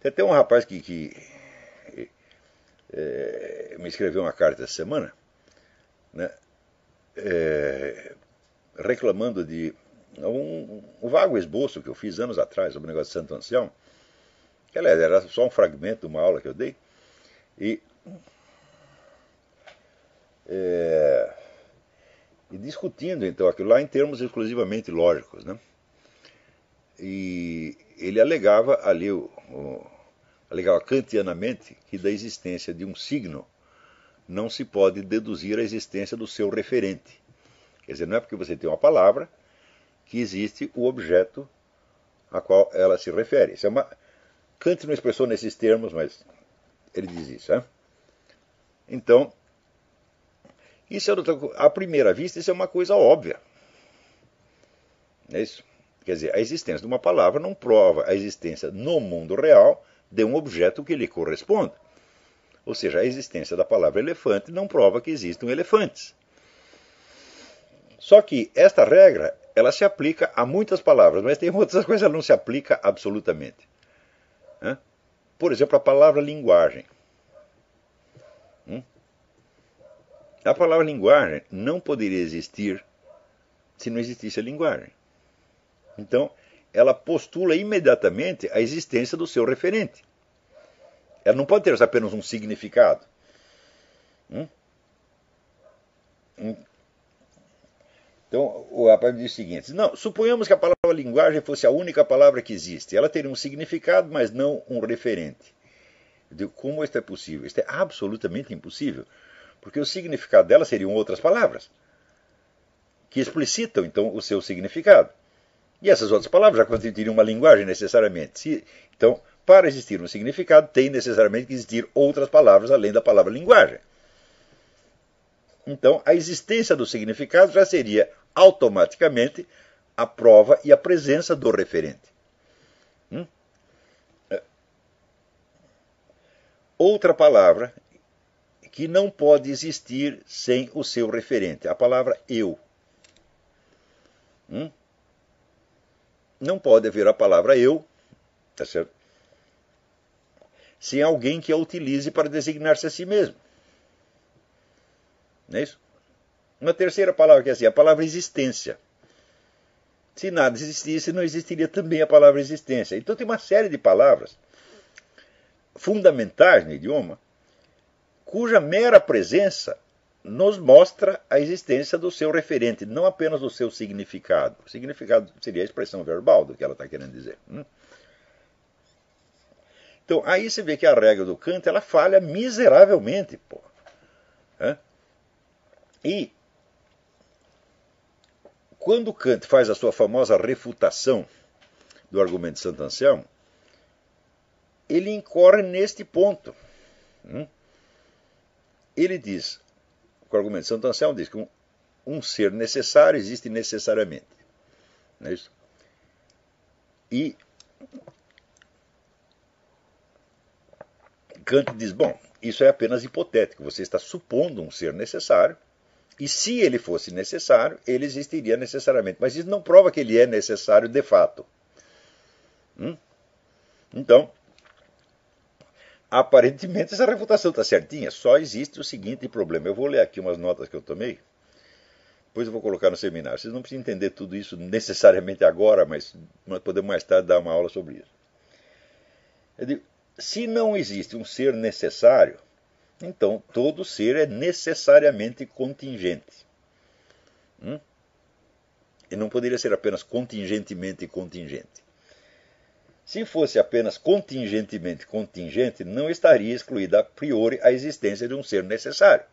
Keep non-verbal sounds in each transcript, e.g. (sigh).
Tem até um rapaz que, que é, me escreveu uma carta essa semana, né, é, reclamando de um, um, vago esboço que eu fiz anos atrás sobre o negócio de Santo Ancião, que aliás, era só um fragmento de uma aula que eu dei, e, é, e discutindo então aquilo lá em termos exclusivamente lógicos. Né? E ele alegava ali, o, o, alegava kantianamente que da existência de um signo não se pode deduzir a existência do seu referente. Quer dizer, não é porque você tem uma palavra que existe o objeto a qual ela se refere. Isso é uma... Kant não expressou nesses termos, mas ele diz isso. Né? Então, isso é à primeira vista, isso é uma coisa óbvia. É isso. Quer dizer, a existência de uma palavra não prova a existência no mundo real de um objeto que lhe corresponde. Ou seja, a existência da palavra elefante não prova que existam elefantes. Só que esta regra, ela se aplica a muitas palavras, mas tem outras (laughs) coisas que ela não se aplica absolutamente. Por exemplo, a palavra linguagem. Hum? A palavra linguagem não poderia existir se não existisse a linguagem. Então, ela postula imediatamente a existência do seu referente. Ela não pode ter apenas um significado. Hum? hum? Então, o rapaz diz o seguinte: não, suponhamos que a palavra linguagem fosse a única palavra que existe. Ela teria um significado, mas não um referente. Eu digo, como isso é possível? Isso é absolutamente impossível, porque o significado dela seriam outras palavras que explicitam então o seu significado. E essas outras palavras já constituiriam uma linguagem necessariamente. Então, para existir um significado, tem necessariamente que existir outras palavras além da palavra linguagem. Então, a existência do significado já seria automaticamente a prova e a presença do referente. Hum? É. Outra palavra que não pode existir sem o seu referente, a palavra eu. Hum? Não pode haver a palavra eu, tá certo? Sem alguém que a utilize para designar-se a si mesmo. Não é isso? Uma terceira palavra que é assim, a palavra existência. Se nada existisse, não existiria também a palavra existência. Então tem uma série de palavras fundamentais no idioma cuja mera presença nos mostra a existência do seu referente, não apenas do seu significado. O significado seria a expressão verbal do que ela está querendo dizer. Hum? Então, aí você vê que a regra do Kant ela falha miseravelmente. Pô. E quando Kant faz a sua famosa refutação do argumento de Santo Anselmo, ele incorre neste ponto. Hum? Ele diz, o argumento de Santo Anselmo diz que um, um ser necessário existe necessariamente. Não é isso? E Kant diz: bom, isso é apenas hipotético, você está supondo um ser necessário e se ele fosse necessário, ele existiria necessariamente. Mas isso não prova que ele é necessário de fato. Hum? Então, aparentemente essa refutação está certinha. Só existe o seguinte problema. Eu vou ler aqui umas notas que eu tomei. Depois eu vou colocar no seminário. Vocês não precisam entender tudo isso necessariamente agora, mas nós podemos mais tarde dar uma aula sobre isso. Eu digo, se não existe um ser necessário, então todo ser é necessariamente contingente. Hum? E não poderia ser apenas contingentemente contingente. Se fosse apenas contingentemente contingente, não estaria excluída a priori a existência de um ser necessário.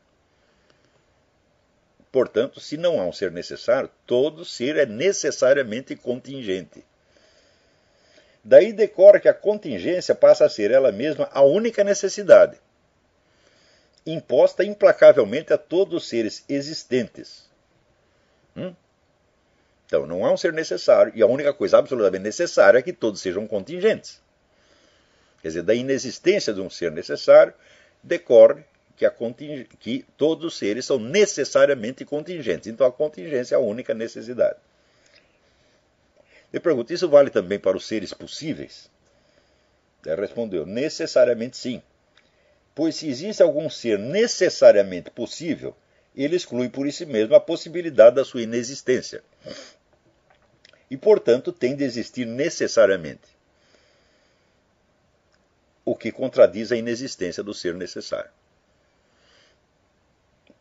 Portanto, se não há um ser necessário, todo ser é necessariamente contingente. Daí decorre que a contingência passa a ser ela mesma a única necessidade imposta implacavelmente a todos os seres existentes. Hum? Então, não há um ser necessário, e a única coisa absolutamente necessária é que todos sejam contingentes. Quer dizer, da inexistência de um ser necessário, decorre que, que todos os seres são necessariamente contingentes. Então, a contingência é a única necessidade. Eu pergunto, isso vale também para os seres possíveis? Ele respondeu: necessariamente sim. Pois se existe algum ser necessariamente possível, ele exclui por si mesmo a possibilidade da sua inexistência. E, portanto, tem de existir necessariamente. O que contradiz a inexistência do ser necessário.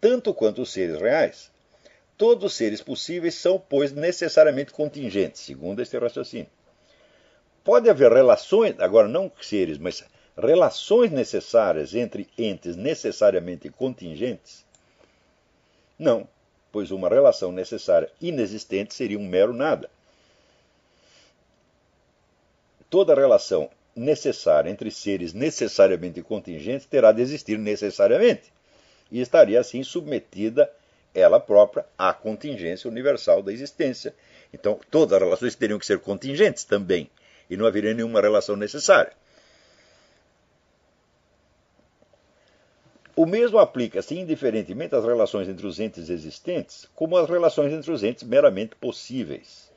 Tanto quanto os seres reais, todos os seres possíveis são, pois, necessariamente contingentes, segundo este raciocínio. Pode haver relações, agora não seres, mas relações necessárias entre entes necessariamente contingentes? Não, pois uma relação necessária inexistente seria um mero nada. Toda relação necessária entre seres necessariamente contingentes terá de existir necessariamente, e estaria assim submetida ela própria à contingência universal da existência. Então, todas as relações teriam que ser contingentes também e não haveria nenhuma relação necessária. O mesmo aplica-se indiferentemente às relações entre os entes existentes, como às relações entre os entes meramente possíveis.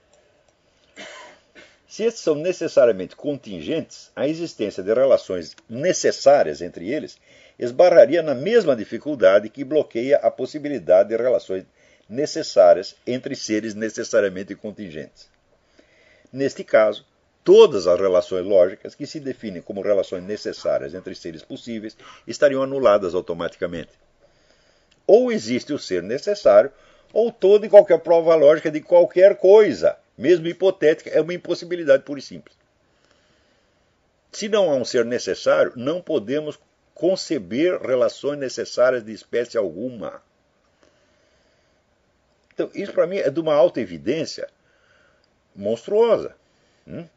Se estes são necessariamente contingentes, a existência de relações necessárias entre eles esbarraria na mesma dificuldade que bloqueia a possibilidade de relações necessárias entre seres necessariamente contingentes. Neste caso, todas as relações lógicas que se definem como relações necessárias entre seres possíveis estariam anuladas automaticamente. Ou existe o ser necessário, ou toda e qualquer prova lógica de qualquer coisa, mesmo hipotética, é uma impossibilidade pura e simples. Se não há um ser necessário, não podemos conceber relações necessárias de espécie alguma. Então, isso para mim é de uma alta evidência monstruosa. Hum?